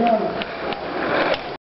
Зеленый.